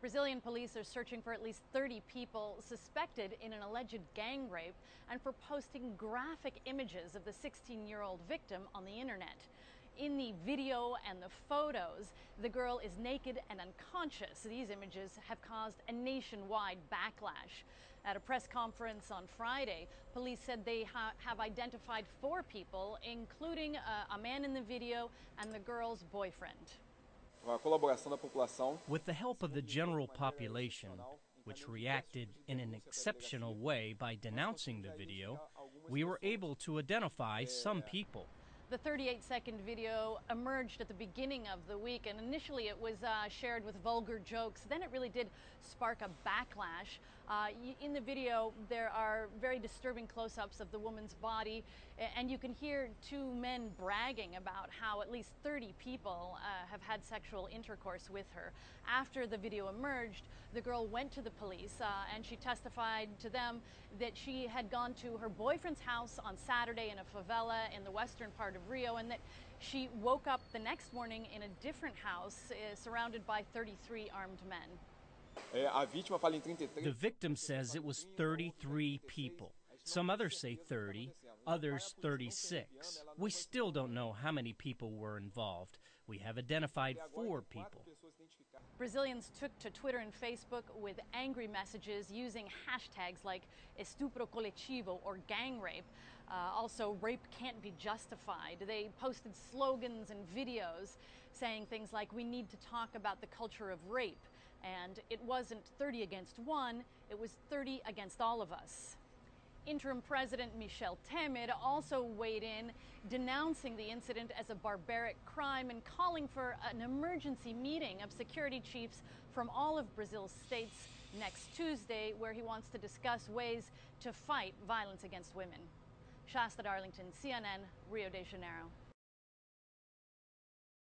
Brazilian police are searching for at least 30 people suspected in an alleged gang rape and for posting graphic images of the 16 year old victim on the internet. In the video and the photos, the girl is naked and unconscious. These images have caused a nationwide backlash. At a press conference on Friday, police said they ha- have identified four people, including a, a man in the video and the girl's boyfriend. With the help of the general population, which reacted in an exceptional way by denouncing the video, we were able to identify some people. The 38 second video emerged at the beginning of the week, and initially it was uh, shared with vulgar jokes. Then it really did spark a backlash. Uh, in the video, there are very disturbing close ups of the woman's body, and you can hear two men bragging about how at least 30 people uh, have had sexual intercourse with her. After the video emerged, the girl went to the police uh, and she testified to them that she had gone to her boyfriend's house on Saturday in a favela in the western part of Rio and that she woke up the next morning in a different house uh, surrounded by 33 armed men. The victim says it was 33 people. Some others say 30, others 36. We still don't know how many people were involved. We have identified four people. Brazilians took to Twitter and Facebook with angry messages using hashtags like estupro coletivo or gang rape. Uh, also, rape can't be justified. They posted slogans and videos saying things like, We need to talk about the culture of rape. And it wasn't 30 against one, it was 30 against all of us. Interim President Michel Temer also weighed in, denouncing the incident as a barbaric crime and calling for an emergency meeting of security chiefs from all of Brazil's states next Tuesday, where he wants to discuss ways to fight violence against women. Shasta Darlington, CNN, Rio de Janeiro.